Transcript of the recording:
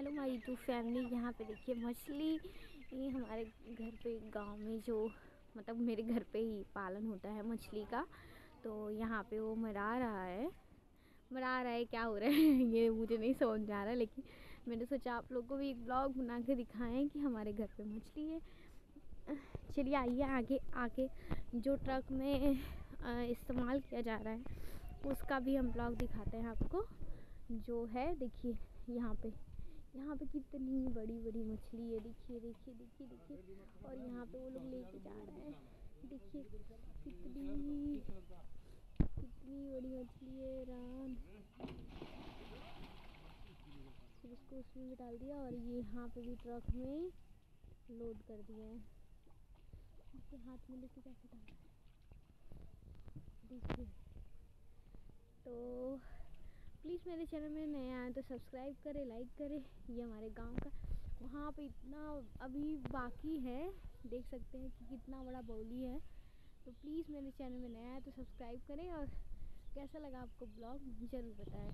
Hello my to family, यहाँ पे देखिए मछली। ये हमारे घर पे गाँव में जो मतलब मेरे घर पे ही पालन होता है मछली का। तो यहाँ पे वो मरा रहा है। मरा रहा है, क्या हो रहा है, ये मुझे नहीं समझ आ रहा, लेकिन मैंने सोचा आप लोग को भी एक ब्लॉग बना के दिखाएँ कि हमारे घर पे मछली है। चलिए आइए आगे आगे जो ट्रक में इस्तेमाल किया जा रहा है, उसका भी हम ब्लॉग दिखाते हैं आपको। जो है, देखिए, यहाँ पे। यहाँ पे कितनी बड़ी बड़ी मछली है। देखिए देखिए देखिए देखिए। और यहाँ पे वो लोग लेके जा रहे हैं। देखिए, कितनी कितनी बड़ी मछली है रान फिर इसको उसमें भी डाल दिया और ये यहाँ पे भी ट्रक में लोड कर दिया है। इसके हाथ में लेके कैसे डाल देखिए। तो मेरे चैनल में नए आए तो सब्सक्राइब करें लाइक करें, ये हमारे गाँव का। वहाँ पे इतना अभी बाकी है, देख सकते हैं कि कितना बड़ा बौली है। तो प्लीज़ मेरे चैनल में नया आए तो सब्सक्राइब करें और कैसा लगा आपको ब्लॉग, ज़रूर बताएँ।